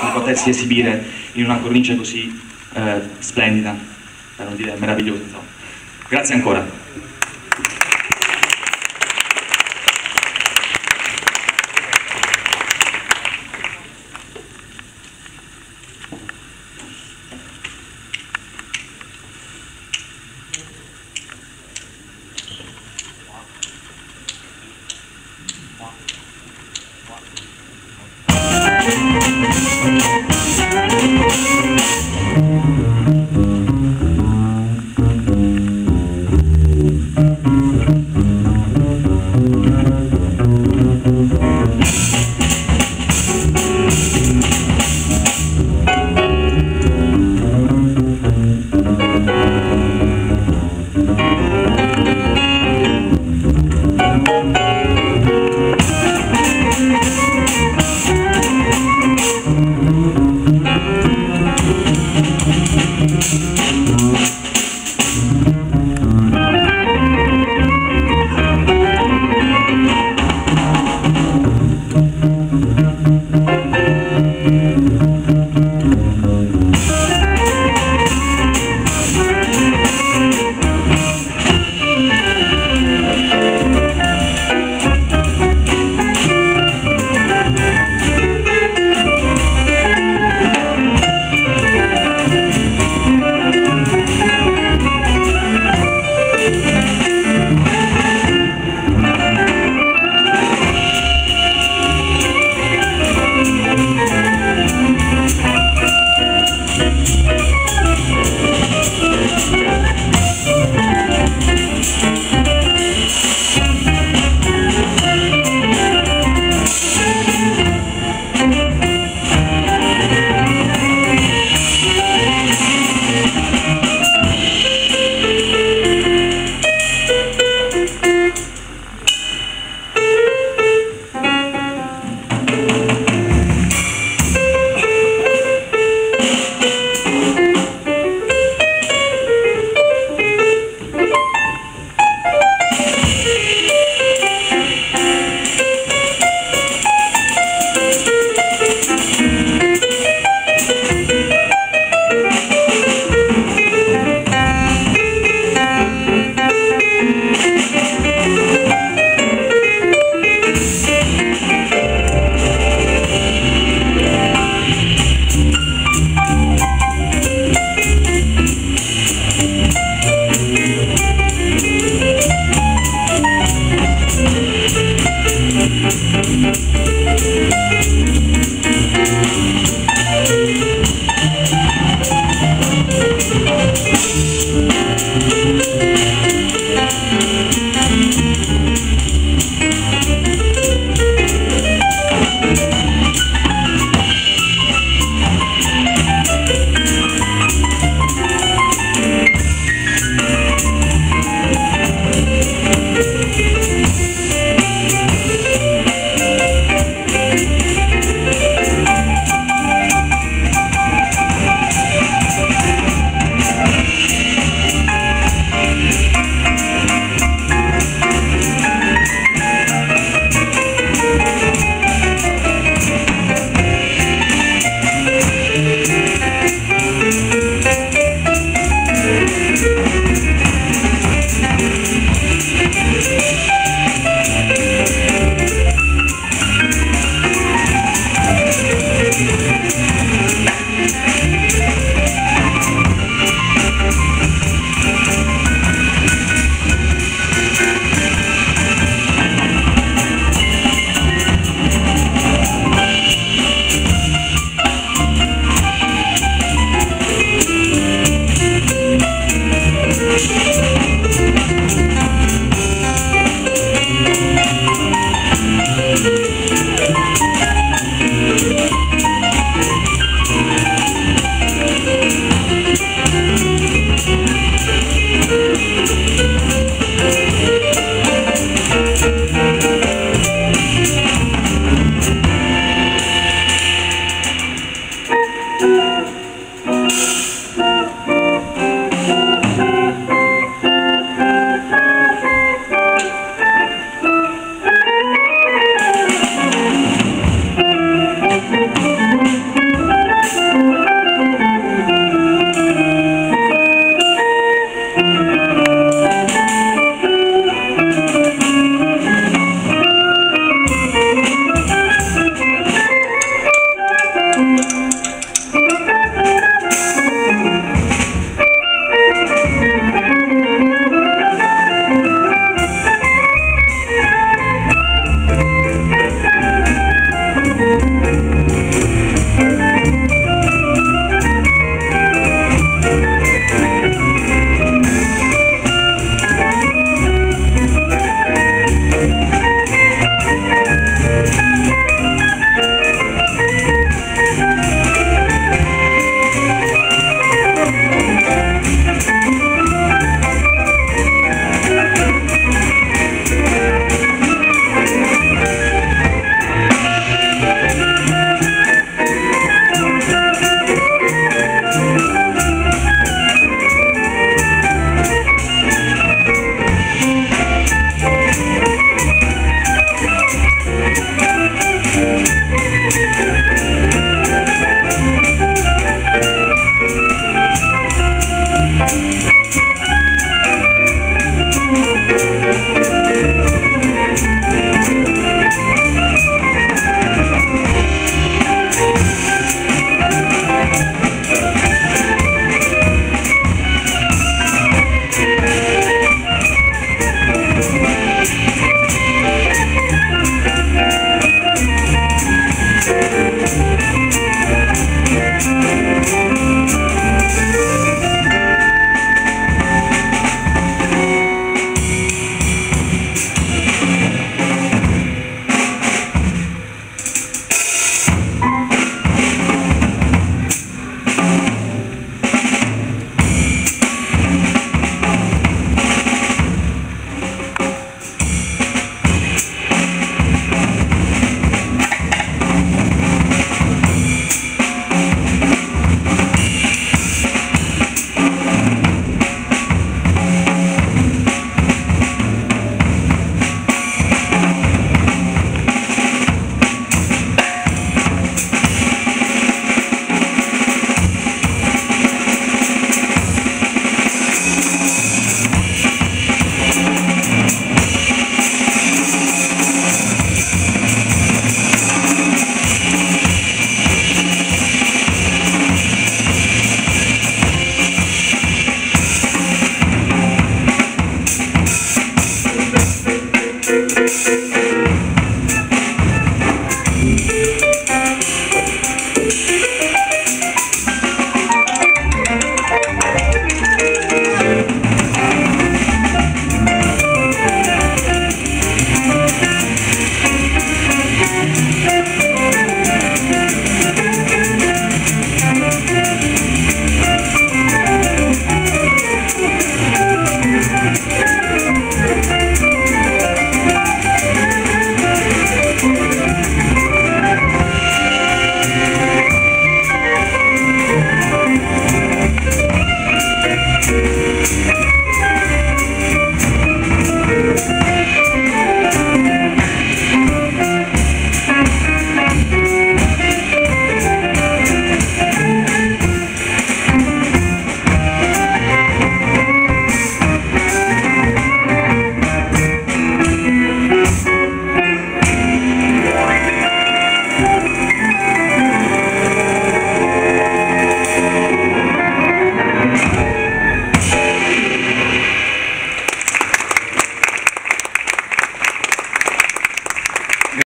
di potersi esibire in una cornice così eh, splendida, per non dire meravigliosa. Insomma. Grazie ancora.